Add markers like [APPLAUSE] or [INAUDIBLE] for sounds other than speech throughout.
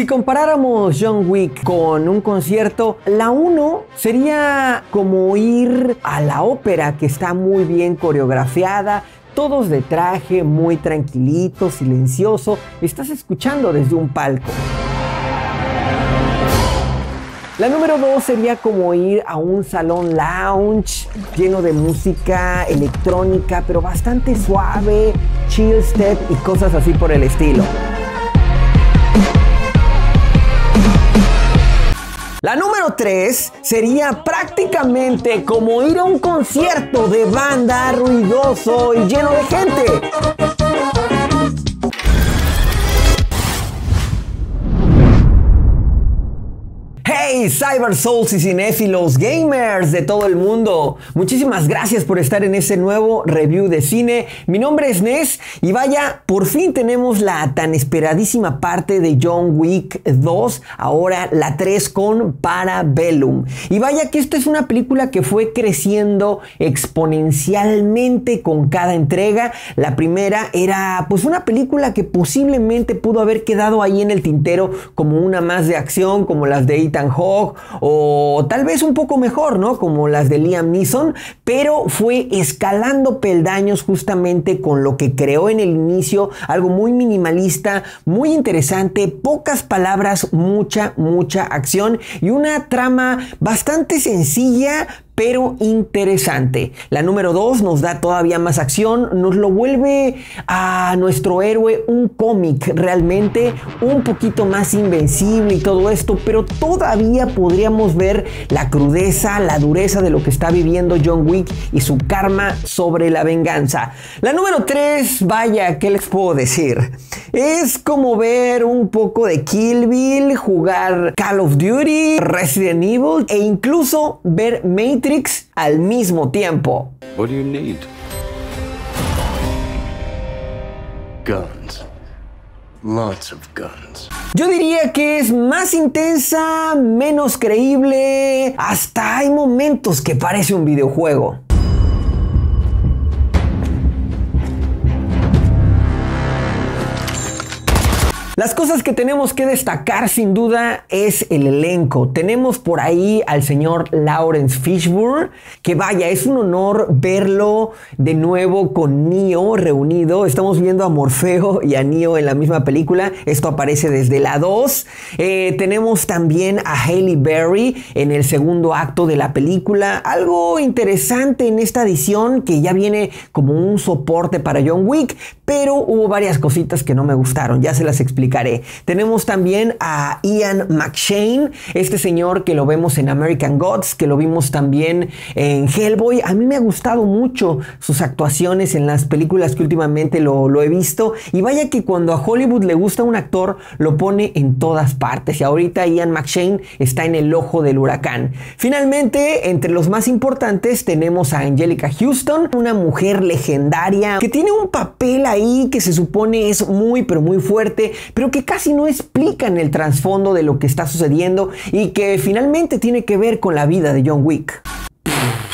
Si comparáramos John Wick con un concierto, la 1 sería como ir a la ópera que está muy bien coreografiada, todos de traje, muy tranquilito, silencioso, estás escuchando desde un palco. La número 2 sería como ir a un salón lounge lleno de música electrónica, pero bastante suave, chill step y cosas así por el estilo. Número 3 sería prácticamente como ir a un concierto de banda ruidoso y lleno de gente. Cyber Souls y cinéfilos, gamers de todo el mundo. Muchísimas gracias por estar en este nuevo review de cine. Mi nombre es Nes y vaya, por fin tenemos la tan esperadísima parte de John Wick 2, ahora la 3 con Parabellum. Y vaya que esta es una película que fue creciendo exponencialmente con cada entrega. La primera era pues una película que posiblemente pudo haber quedado ahí en el tintero como una más de acción, como las de Ethan Hawke o tal vez un poco mejor, ¿no? Como las de Liam Neeson, pero fue escalando peldaños justamente con lo que creó en el inicio, algo muy minimalista, muy interesante, pocas palabras, mucha, mucha acción y una trama bastante sencilla, pero interesante. La número 2 nos da todavía más acción, nos lo vuelve a nuestro héroe un cómic realmente un poquito más invencible y todo esto, pero todavía podríamos ver la crudeza, la dureza de lo que está viviendo John Wick y su karma sobre la venganza. La número 3, vaya, ¿qué les puedo decir? Es como ver un poco de Kill Bill, jugar Call of Duty, Resident Evil e incluso ver Matrix al mismo tiempo. What do you need? Guns. Lots of guns. Yo diría que es más intensa, menos creíble, hasta hay momentos que parece un videojuego. Las cosas que tenemos que destacar sin duda es el elenco. Tenemos por ahí al señor Lawrence Fishburne, que vaya, es un honor verlo de nuevo con Neo reunido. Estamos viendo a Morfeo y a Neo en la misma película. Esto aparece desde la 2. Eh, tenemos también a Haley Berry en el segundo acto de la película. Algo interesante en esta edición que ya viene como un soporte para John Wick, pero hubo varias cositas que no me gustaron. Ya se las tenemos también a Ian McShane, este señor que lo vemos en American Gods, que lo vimos también en Hellboy. A mí me ha gustado mucho sus actuaciones en las películas que últimamente lo, he visto. Y vaya que cuando a Hollywood le gusta un actor, lo pone en todas partes. Y ahorita Ian McShane está en el ojo del huracán. Finalmente, entre los más importantes tenemos a Angelica Houston, una mujer legendaria que tiene un papel ahí que se supone es muy pero muy fuerte, que casi no explican el trasfondo de lo que está sucediendo y que finalmente tiene que ver con la vida de John Wick.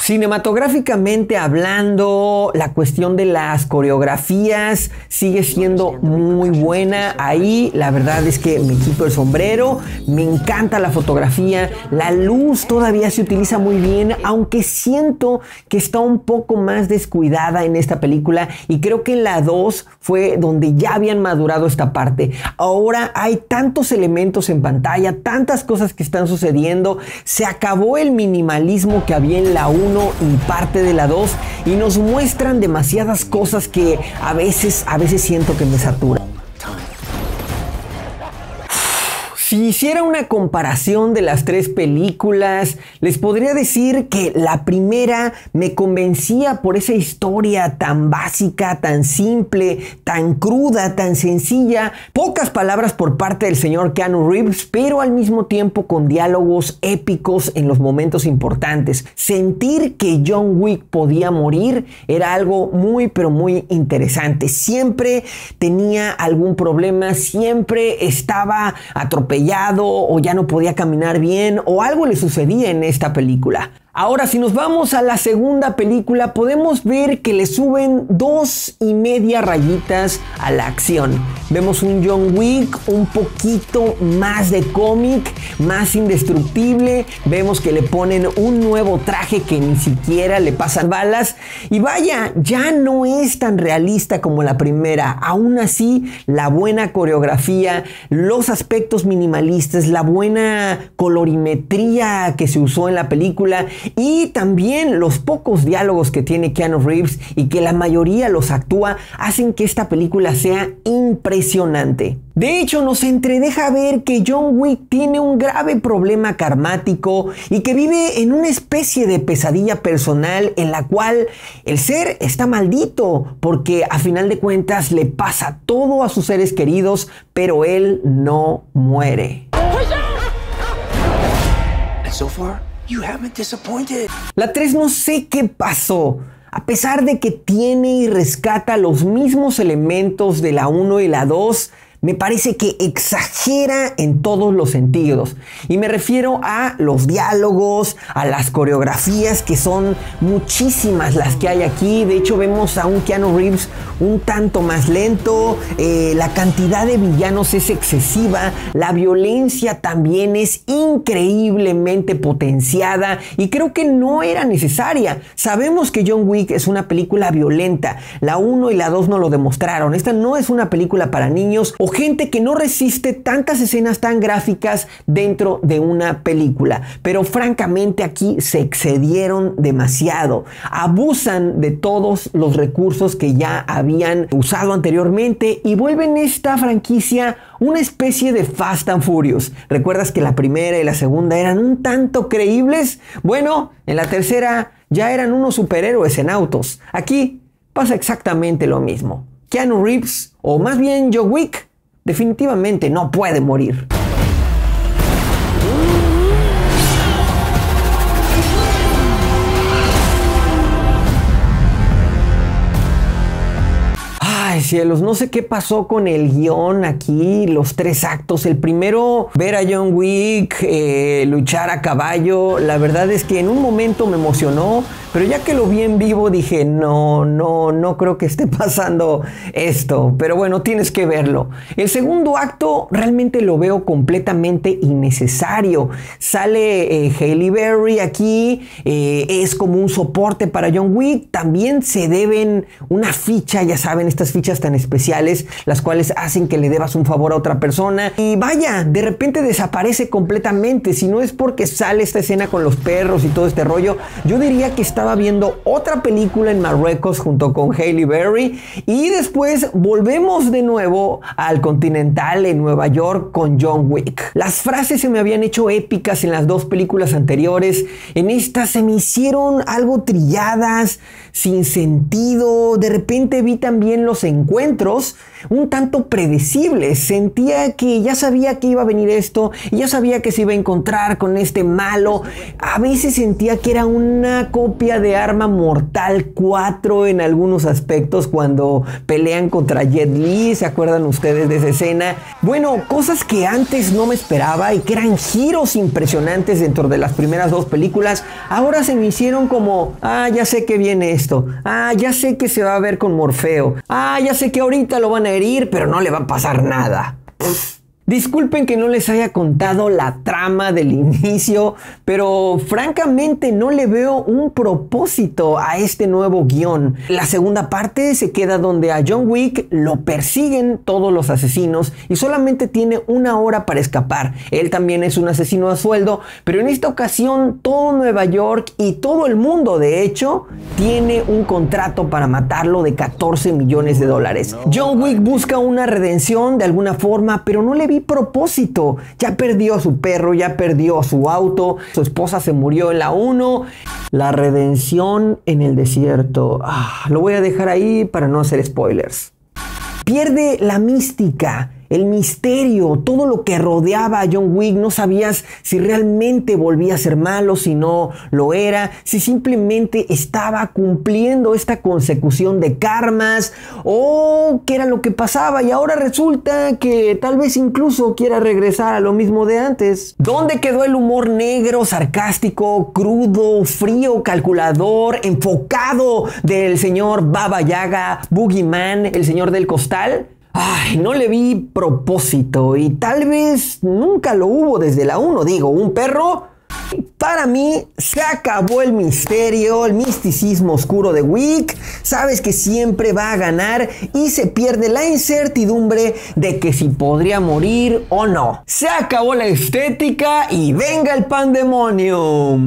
Cinematográficamente hablando, la cuestión de las coreografías sigue siendo muy buena. Ahí. la verdad es que me quito el sombrero, me encanta la fotografía, la luz todavía se utiliza muy bien, aunque siento que está un poco más descuidada en esta película. Y creo que en la 2 fue donde ya habían madurado esta parte. Ahora hay tantos elementos en pantalla, tantas cosas que están sucediendo, se acabó el minimalismo que había en la 1 y parte de la 2 y nos muestran demasiadas cosas que a veces, a veces siento que me saturan. Si hiciera una comparación de las tres películas, les podría decir que la primera me convencía por esa historia tan básica, tan simple, tan cruda, tan sencilla, pocas palabras por parte del señor Keanu Reeves, pero al mismo tiempo con diálogos épicos en los momentos importantes. Sentir que John Wick podía morir era algo muy pero muy interesante. Siempre tenía algún problema, siempre estaba atropellado o ya no podía caminar bien o algo le sucedía en esta película. Ahora, si nos vamos a la segunda película, podemos ver que le suben dos y media rayitas a la acción. Vemos un John Wick un poquito más de cómic, más indestructible. Vemos que le ponen un nuevo traje que ni siquiera le pasan balas. Y vaya, ya no es tan realista como la primera. Aún así, la buena coreografía, los aspectos minimalistas, la buena colorimetría que se usó en la película y también los pocos diálogos que tiene Keanu Reeves y que la mayoría los actúa hacen que esta película sea impresionante. De hecho, nos entredeja ver que John Wick tiene un grave problema karmático y que vive en una especie de pesadilla personal en la cual el ser está maldito porque a final de cuentas le pasa todo a sus seres queridos, pero él no muere. You haven't disappointed. La 3 no sé qué pasó. A pesar de que tiene y rescata los mismos elementos de la 1 y la 2, me parece que exagera en todos los sentidos. Y me refiero a los diálogos, a las coreografías, que son muchísimas las que hay aquí. De hecho, vemos a un Keanu Reeves un tanto más lento, eh, la cantidad de villanos es excesiva, la violencia también es increíblemente potenciada y creo que no era necesaria. Sabemos que John Wick es una película violenta, la 1 y la 2 no lo demostraron. Esta no es una película para niños gente que no resiste tantas escenas tan gráficas dentro de una película. Pero francamente aquí se excedieron demasiado. Abusan de todos los recursos que ya habían usado anteriormente y vuelven esta franquicia una especie de Fast and Furious. ¿Recuerdas que la primera y la segunda eran un tanto creíbles? Bueno, en la tercera ya eran unos superhéroes en autos. Aquí pasa exactamente lo mismo. Keanu Reeves, o más bien Joe Wick, definitivamente no puede morir. Cielos, no sé qué pasó con el guion aquí, los tres actos. El primero, ver a John Wick eh, luchar a caballo, la verdad es que en un momento me emocionó, pero ya que lo vi en vivo dije, no, no, no creo que esté [LAUGHS] pasando esto. Pero bueno, tienes que verlo. El segundo acto realmente lo veo completamente innecesario. Sale eh, Haley Berry aquí, eh, es como un soporte para John Wick. También se deben una ficha, ya saben, estas fichas tan especiales, las cuales hacen que le debas un favor a otra persona. Y vaya, de repente desaparece completamente. Si no es porque sale esta escena con los perros y todo este rollo, yo diría que estaba viendo otra película en Marruecos junto con Hailey Berry. Y después volvemos de nuevo al Continental en Nueva York con John Wick. Las frases se me habían hecho épicas en las dos películas anteriores. En esta se me hicieron algo trilladas, sin sentido. De repente vi también los encuentros un tanto predecibles. Sentía que ya sabía que iba a venir esto, ya sabía que se iba a encontrar con este malo. A veces sentía que era una copia de Arma Mortal 4 en algunos aspectos cuando pelean contra Jet Li. ¿Se acuerdan ustedes de esa escena? Bueno, cosas que antes no me esperaba y que eran giros impresionantes dentro de las primeras dos películas, ahora se me hicieron como, ah, ya sé que viene esto. Ah, ya sé que se va a ver con Morfeo. Ah, ya sé que ahorita lo van a herir, pero no le va a pasar nada. Disculpen que no les haya contado la trama del inicio, pero francamente no le veo un propósito a este nuevo guion. La segunda parte se queda donde a John Wick lo persiguen todos los asesinos y solamente tiene una hora para escapar. Él también es un asesino a sueldo, pero en esta ocasión todo Nueva York y todo el mundo de hecho tiene un contrato para matarlo de 14 millones de dólares. John Wick busca una redención de alguna forma, pero no le vi propósito. Ya perdió a su perro, ya perdió a su auto, su esposa se murió en la 1. La redención en el desierto. Ah, lo voy a dejar ahí para no hacer spoilers. Pierde la mística el misterio, todo lo que rodeaba a John Wick, no sabías si realmente volvía a ser malo, si no lo era, si simplemente estaba cumpliendo esta consecución de karmas o qué era lo que pasaba y ahora resulta que tal vez incluso quiera regresar a lo mismo de antes. ¿Dónde quedó el humor negro, sarcástico, crudo, frío, calculador, enfocado del señor Baba Yaga, Boogeyman, el señor del costal? Ay, no le vi propósito y tal vez nunca lo hubo desde la 1. Digo, un perro. Para mí se acabó el misterio, el misticismo oscuro de Wick. Sabes que siempre va a ganar y se pierde la incertidumbre de que si podría morir o no. Se acabó la estética y venga el pandemonium.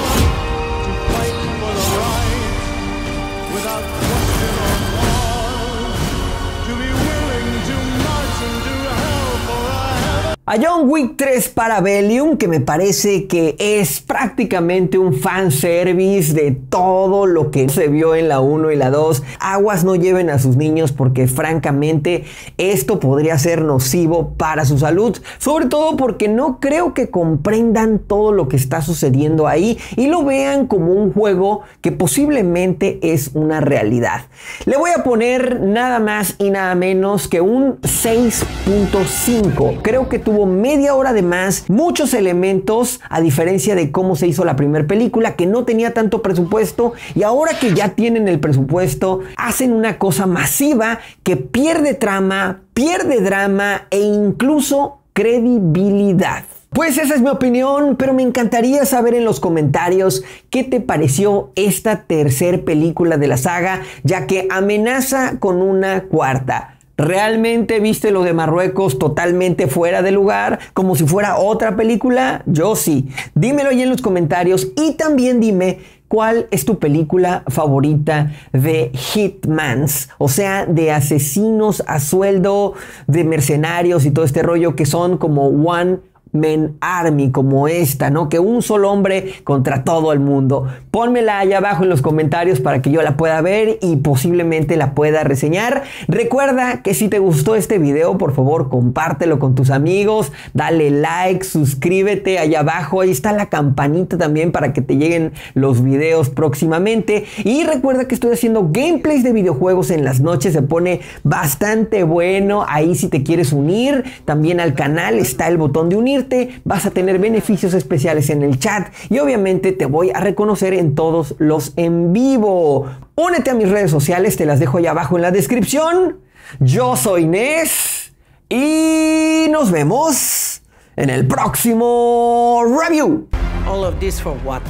A John Wick 3 Parabellum, que me parece que es prácticamente un fanservice de todo lo que se vio en la 1 y la 2. Aguas no lleven a sus niños porque francamente esto podría ser nocivo para su salud, sobre todo porque no creo que comprendan todo lo que está sucediendo ahí y lo vean como un juego que posiblemente es una realidad. Le voy a poner nada más y nada menos que un 6.5. Creo que tuvo media hora de más, muchos elementos, a diferencia de cómo se hizo la primera película, que no tenía tanto presupuesto, y ahora que ya tienen el presupuesto, hacen una cosa masiva que pierde trama, pierde drama e incluso credibilidad. Pues esa es mi opinión, pero me encantaría saber en los comentarios qué te pareció esta tercera película de la saga, ya que amenaza con una cuarta. ¿Realmente viste lo de Marruecos totalmente fuera de lugar? Como si fuera otra película? Yo sí. Dímelo ahí en los comentarios y también dime cuál es tu película favorita de Hitmans, o sea, de asesinos a sueldo, de mercenarios y todo este rollo que son como One Men Army como esta, ¿no? Que un solo hombre contra todo el mundo. Pónmela allá abajo en los comentarios para que yo la pueda ver y posiblemente la pueda reseñar. Recuerda que si te gustó este video, por favor, compártelo con tus amigos, dale like, suscríbete allá abajo, ahí está la campanita también para que te lleguen los videos próximamente. Y recuerda que estoy haciendo gameplays de videojuegos en las noches, se pone bastante bueno. Ahí si te quieres unir también al canal está el botón de unir vas a tener beneficios especiales en el chat y obviamente te voy a reconocer en todos los en vivo. Únete a mis redes sociales, te las dejo ahí abajo en la descripción. Yo soy Nes y nos vemos en el próximo review. All of this for what?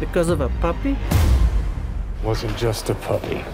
Because of a puppy? Wasn't just a puppy.